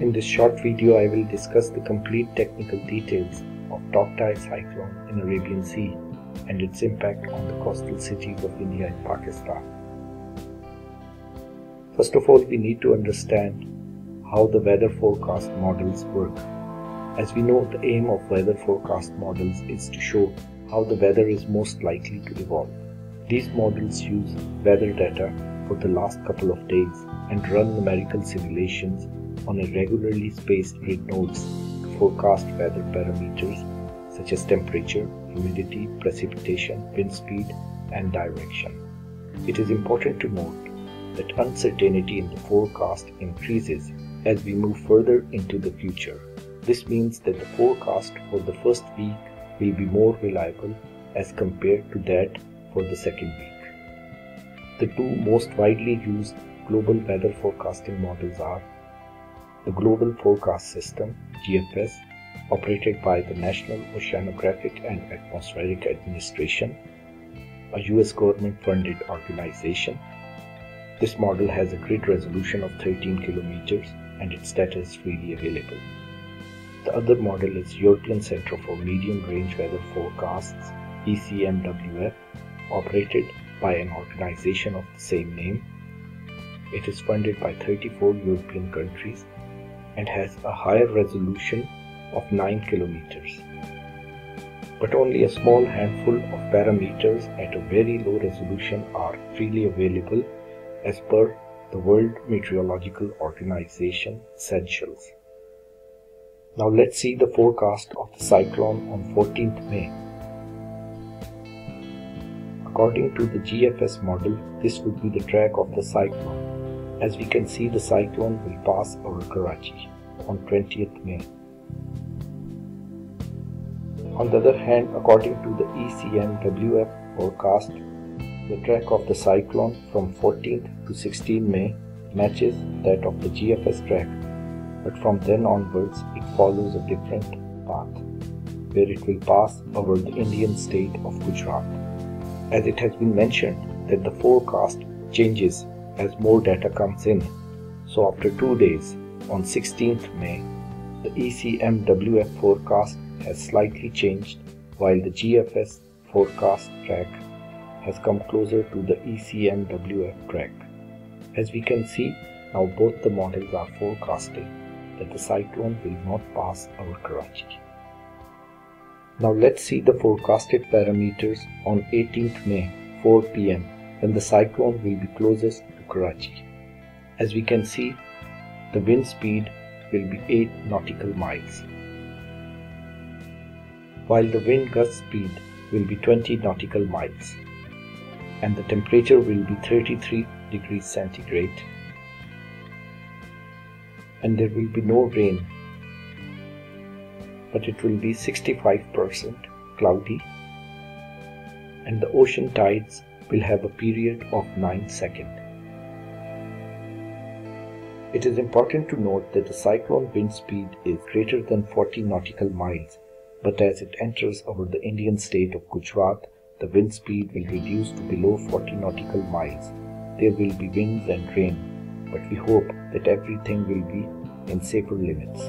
In this short video, I will discuss the complete technical details of Tauktae cyclone in Arabian Sea and its impact on the coastal cities of India and Pakistan. First of all, we need to understand how the weather forecast models work. As we know, the aim of weather forecast models is to show how the weather is most likely to evolve. These models use weather data for the last couple of days and run numerical simulations on irregularly spaced grid nodes forecast weather parameters such as temperature, humidity, precipitation, wind speed, and direction. It is important to note that uncertainty in the forecast increases as we move further into the future. This means that the forecast for the first week will be more reliable as compared to that for the second week. The two most widely used global weather forecasting models are the Global Forecast System GFS operated by the National Oceanographic and Atmospheric Administration, a US government funded organization. This model has a grid resolution of 13 kilometers and its data is freely available. The other model is European Centre for Medium Range Weather Forecasts ECMWF operated by an organization of the same name. It is funded by 34 European countries and has a higher resolution of 9 kilometers. But only a small handful of parameters at a very low resolution are freely available as per the World Meteorological Organization Essentials. Now let's see the forecast of the cyclone on 14th May. According to the GFS model, this would be the track of the cyclone. As we can see, the cyclone will pass over Karachi on 20th May. On the other hand, according to the ECMWF forecast, the track of the cyclone from 14th to 16th May matches that of the GFS track, but from then onwards it follows a different path, where it will pass over the Indian state of Gujarat. As it has been mentioned that the forecast changes as more data comes in, so after two days, on 16th May, the ECMWF forecast has slightly changed while the GFS forecast track has come closer to the ECMWF track. As we can see, now both the models are forecasting that the cyclone will not pass over Karachi. Now let's see the forecasted parameters on 18th May 4 pm when the cyclone will be closest to Karachi. As we can see, the wind speed will be 8 nautical miles, while the wind gust speed will be 20 nautical miles, and the temperature will be 33 degrees centigrade, and there will be no rain, but it will be 65% cloudy, and the ocean tides will have a period of 9 seconds. It is important to note that the cyclone wind speed is greater than 40 nautical miles, but as it enters over the Indian state of Gujarat, the wind speed will reduce to below 40 nautical miles. There will be winds and rain, but we hope that everything will be in safer limits.